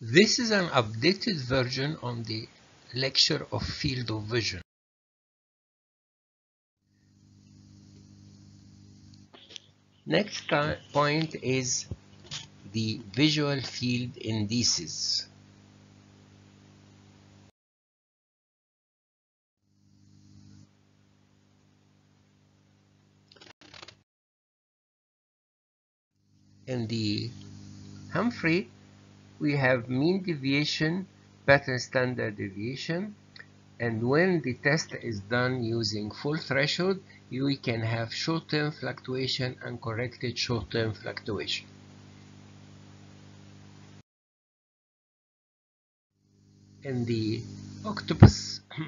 This is an updated version on the lecture of field of vision. Next point is the visual field indices. In the Humphrey, we have mean deviation, pattern standard deviation, and when the test is done using full threshold, we can have short-term fluctuation and corrected short-term fluctuation. In the octopus,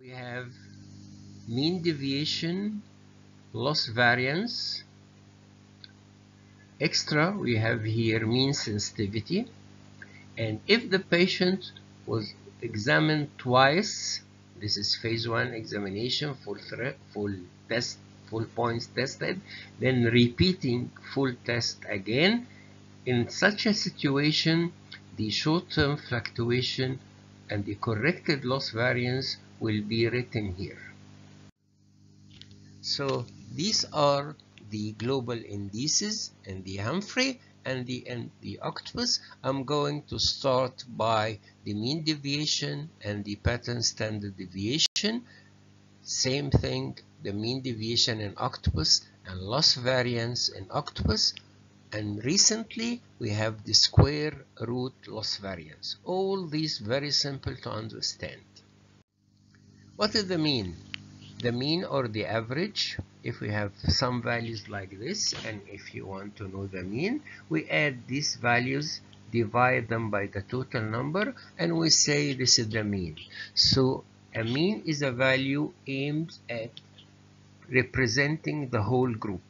we have mean deviation, loss variance, extra we have here mean sensitivity. And if the patient was examined twice this is phase one examination full full test full points tested then repeating full test again in such a situation the short-term fluctuation and the corrected loss variance will be written here. So these are the global indices and the Humphrey and the, and the octopus, I'm going to start by the mean deviation and the pattern standard deviation. Same thing, the mean deviation in octopus and loss variance in octopus. And recently we have the square root loss variance. All these very simple to understand. What is the mean? The mean or the average if we have some values like this and if you want to know the mean we add these values divide them by the total number and we say this is the mean. So a mean is a value aimed at representing the whole group.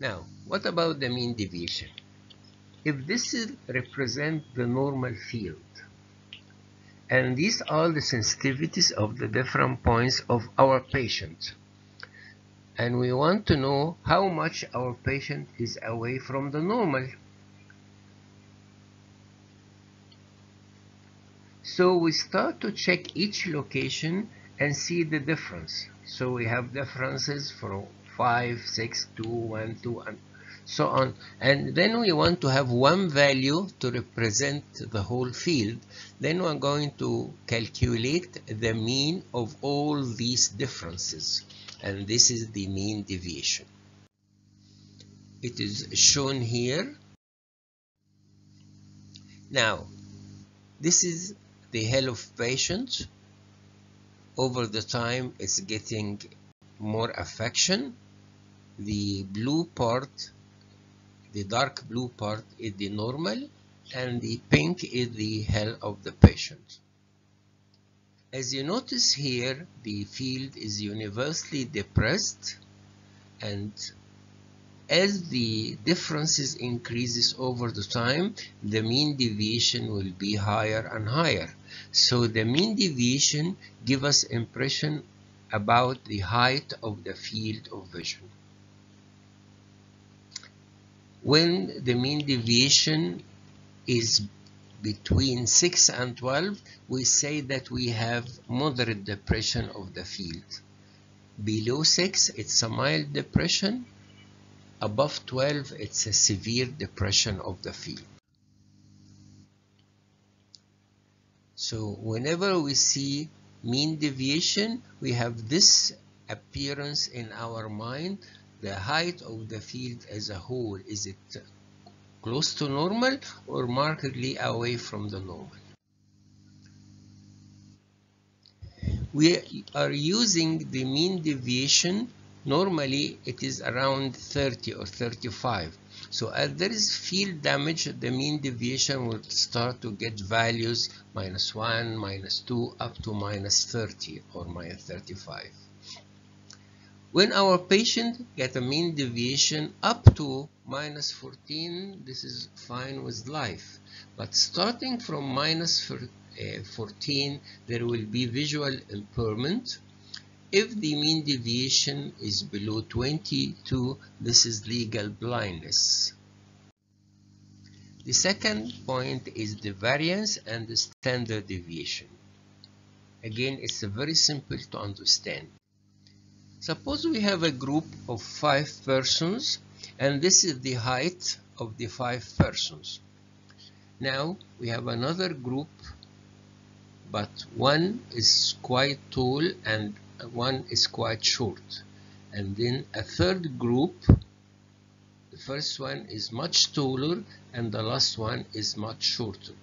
Now what about the mean deviation if this is represent the normal field and these are the sensitivities of the different points of our patient. And we want to know how much our patient is away from the normal. So we start to check each location and see the difference. So we have differences from 5 6 2 1 2 and so on. And then we want to have one value to represent the whole field. Then we're going to calculate the mean of all these differences. And this is the mean deviation. It is shown here. Now this is the health of patients. Over the time it's getting more affection. The blue part the dark blue part is the normal and the pink is the health of the patient. As you notice here, the field is universally depressed and as the differences increases over the time, the mean deviation will be higher and higher. So the mean deviation give us impression about the height of the field of vision when the mean deviation is between 6 and 12 we say that we have moderate depression of the field. Below 6 it's a mild depression. Above 12 it's a severe depression of the field. So whenever we see mean deviation we have this appearance in our mind the height of the field as a whole is it close to normal or markedly away from the normal? We are using the mean deviation. Normally it is around 30 or 35 so as there is field damage the mean deviation will start to get values minus 1 minus 2 up to minus 30 or minus 35 when our patient get a mean deviation up to minus 14, this is fine with life. But starting from uh, 14, there will be visual impairment If the mean deviation is below 22, this is legal blindness. The second point is the variance and the standard deviation. Again, it's very simple to understand. Suppose we have a group of five persons and this is the height of the five persons. Now we have another group but one is quite tall and one is quite short. And then a third group, the first one is much taller and the last one is much shorter.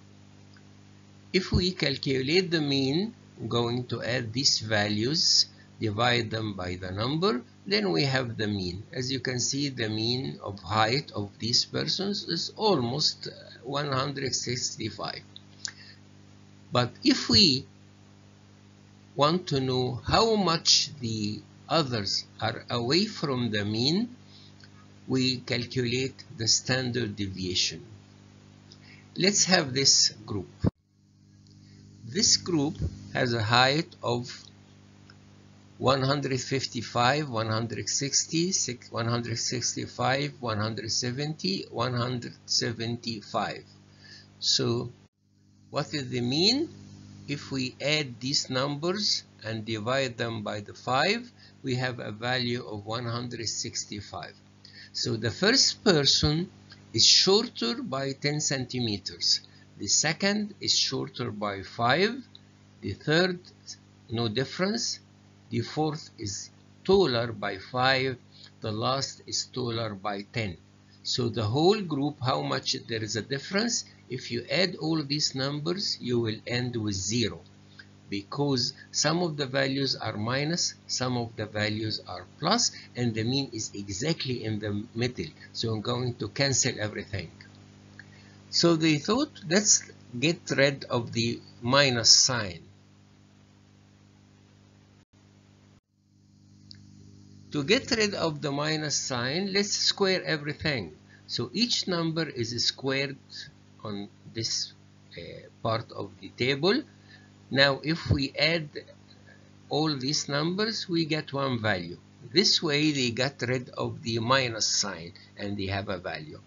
If we calculate the mean, going to add these values, divide them by the number, then we have the mean. As you can see, the mean of height of these persons is almost uh, 165. But if we want to know how much the others are away from the mean, we calculate the standard deviation. Let's have this group. This group has a height of 155, 160, 165, 170, 175. So what what is the mean? If we add these numbers and divide them by the 5, we have a value of 165. So the first person is shorter by 10 centimeters. The second is shorter by 5. The third, no difference. The fourth is taller by 5. The last is taller by 10. So the whole group, how much there is a difference? If you add all these numbers, you will end with zero because some of the values are minus, some of the values are plus, and the mean is exactly in the middle. So I'm going to cancel everything. So they thought, let's get rid of the minus sign. To get rid of the minus sign, let's square everything. So each number is squared on this uh, part of the table. Now if we add all these numbers, we get one value. This way they got rid of the minus sign and they have a value.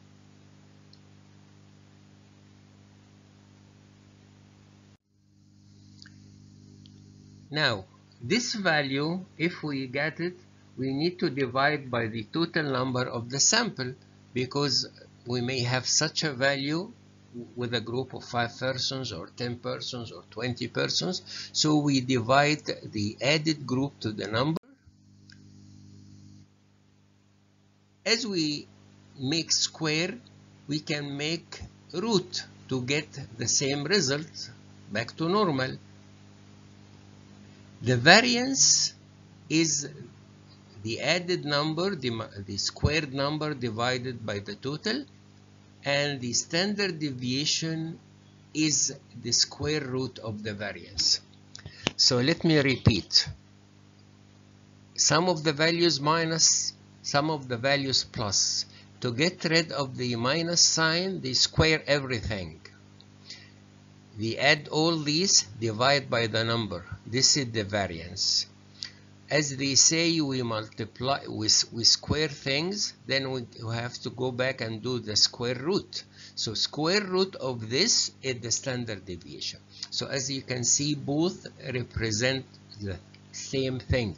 Now, this value, if we get it, we need to divide by the total number of the sample because we may have such a value with a group of 5 persons or 10 persons or 20 persons. So we divide the added group to the number. As we make square, we can make root to get the same result back to normal. The variance is the added number, the, the squared number divided by the total and the standard deviation is the square root of the variance. So let me repeat. Some of the values minus, some of the values plus. To get rid of the minus sign, they square everything. We add all these, divide by the number. This is the variance as they say we multiply with we square things then we have to go back and do the square root. So square root of this is the standard deviation. So as you can see both represent the same thing.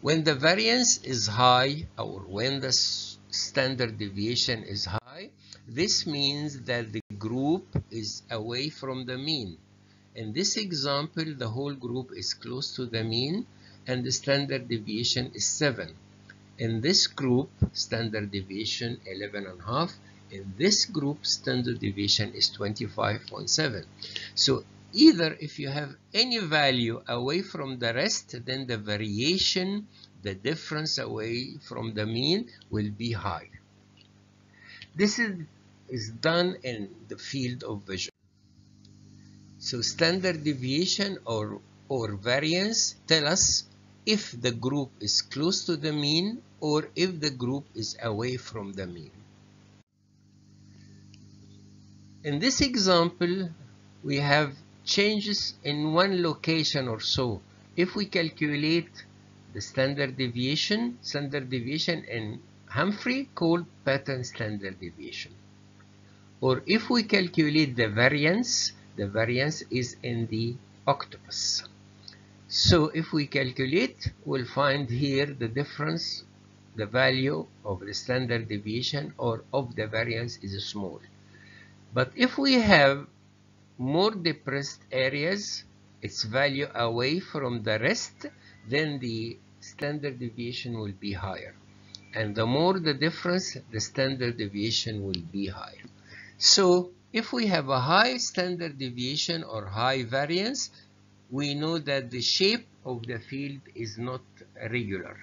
When the variance is high or when the standard deviation is high this means that the group is away from the mean. In this example the whole group is close to the mean and the standard deviation is 7. In this group, standard deviation 11 and a half. In this group, standard deviation is 25.7. So either if you have any value away from the rest, then the variation, the difference away from the mean will be high. This is, is done in the field of vision. So standard deviation or, or variance tell us if the group is close to the mean or if the group is away from the mean. In this example, we have changes in one location or so, if we calculate the standard deviation, standard deviation in Humphrey called pattern standard deviation. Or if we calculate the variance, the variance is in the octopus. So if we calculate, we'll find here the difference, the value of the standard deviation or of the variance is small. But if we have more depressed areas, its value away from the rest, then the standard deviation will be higher. And the more the difference, the standard deviation will be higher. So if we have a high standard deviation or high variance, we know that the shape of the field is not regular.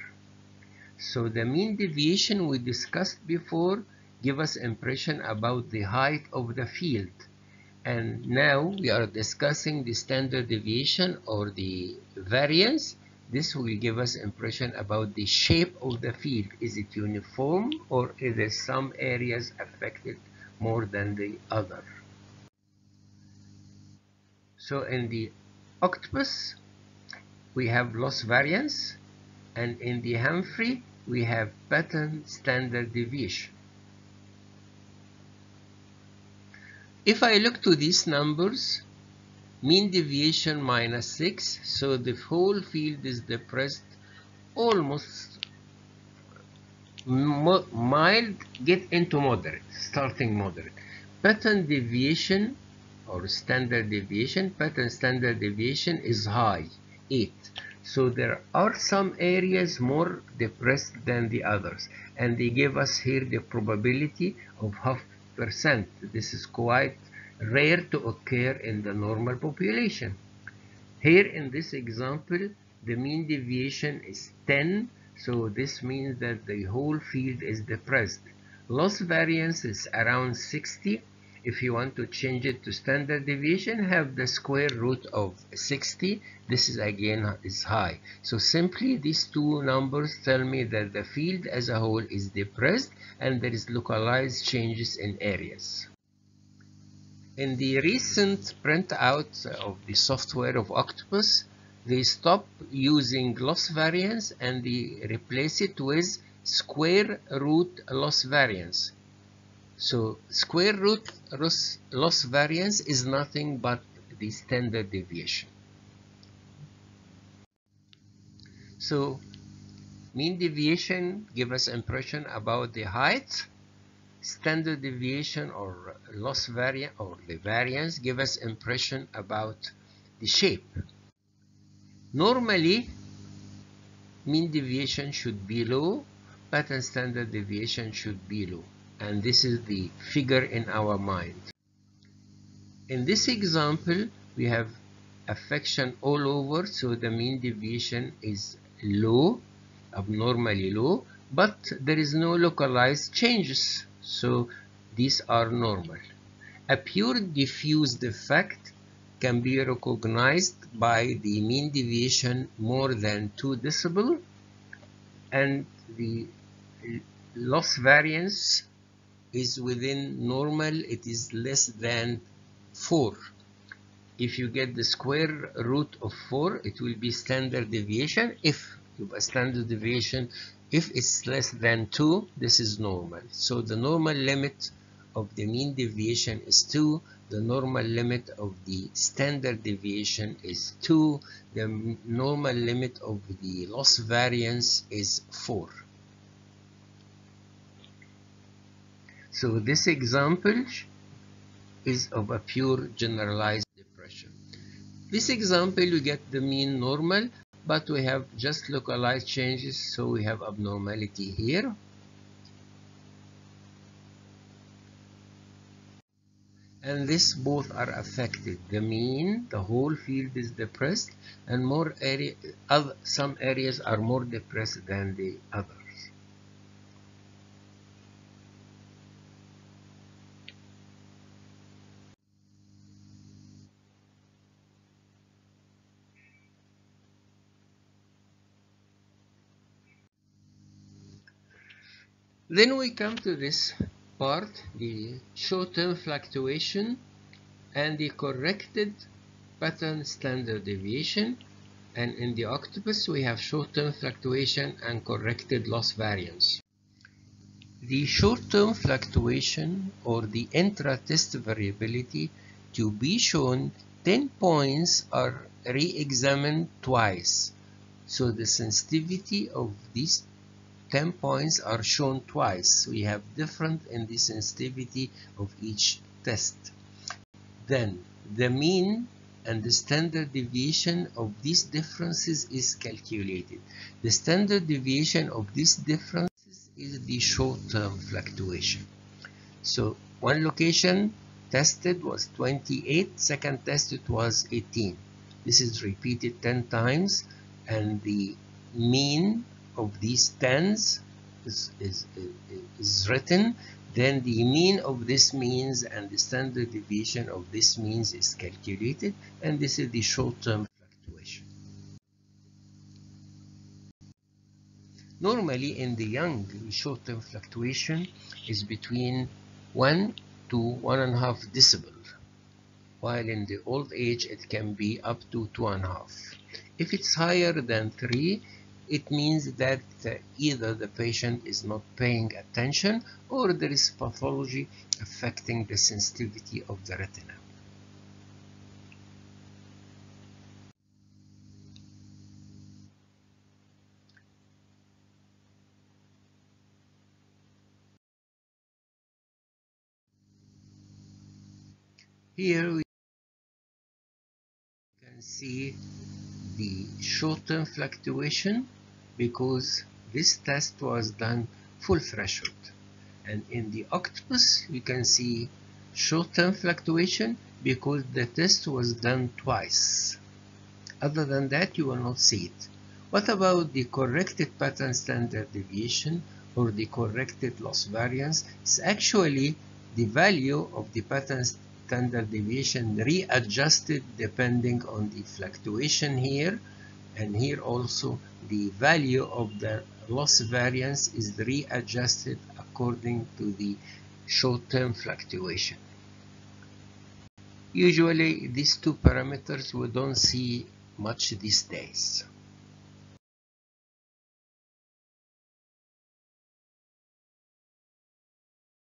So the mean deviation we discussed before give us impression about the height of the field. And now we are discussing the standard deviation or the variance. This will give us impression about the shape of the field. Is it uniform or is there some areas affected more than the other? So in the octopus, we have loss variance, and in the Humphrey, we have pattern standard deviation. If I look to these numbers, mean deviation minus 6, so the whole field is depressed almost mild, get into moderate, starting moderate. Pattern deviation or standard deviation, pattern standard deviation is high, 8. So there are some areas more depressed than the others. And they give us here the probability of half percent. This is quite rare to occur in the normal population. Here in this example, the mean deviation is 10. So this means that the whole field is depressed. Loss variance is around 60 if you want to change it to standard deviation have the square root of 60 this is again is high. So simply these two numbers tell me that the field as a whole is depressed and there is localized changes in areas. In the recent printout of the software of octopus they stop using loss variance and they replace it with square root loss variance so square root loss variance is nothing but the standard deviation. So mean deviation give us impression about the height. Standard deviation or loss variance or the variance give us impression about the shape. Normally, mean deviation should be low, pattern standard deviation should be low and this is the figure in our mind. In this example, we have affection all over, so the mean deviation is low, abnormally low, but there is no localized changes, so these are normal. A pure diffuse effect can be recognized by the mean deviation more than 2 decibel and the loss variance is within normal it is less than 4 if you get the square root of 4 it will be standard deviation. If a standard deviation if it's less than 2 this is normal. So the normal limit of the mean deviation is 2 the normal limit of the standard deviation is 2 the normal limit of the loss variance is 4 So this example is of a pure generalized depression. This example you get the mean normal but we have just localized changes so we have abnormality here. And this both are affected. The mean, the whole field is depressed and more area, other, some areas are more depressed than the other. Then we come to this part, the short-term fluctuation and the corrected pattern standard deviation. and in the octopus we have short-term fluctuation and corrected loss variance. The short-term fluctuation or the intra-test variability to be shown 10 points are re-examined twice. So the sensitivity of these 10 points are shown twice. We have different in the sensitivity of each test. Then the mean and the standard deviation of these differences is calculated. The standard deviation of these differences is the short-term fluctuation. So one location tested was 28, second tested was 18. This is repeated 10 times and the mean of these tens is, is, is written then the mean of this means and the standard deviation of this means is calculated and this is the short-term fluctuation. Normally in the young, the short-term fluctuation is between 1 to 1.5 decibel, while in the old age it can be up to 2.5. If it's higher than 3, it means that either the patient is not paying attention or there is pathology affecting the sensitivity of the retina. Here we can see the short-term fluctuation because this test was done full threshold and in the octopus you can see short-term fluctuation because the test was done twice. Other than that you will not see it. What about the corrected pattern standard deviation or the corrected loss variance? It's actually the value of the pattern standard deviation readjusted depending on the fluctuation here and here also the value of the loss variance is readjusted according to the short-term fluctuation. Usually these two parameters we don't see much these days.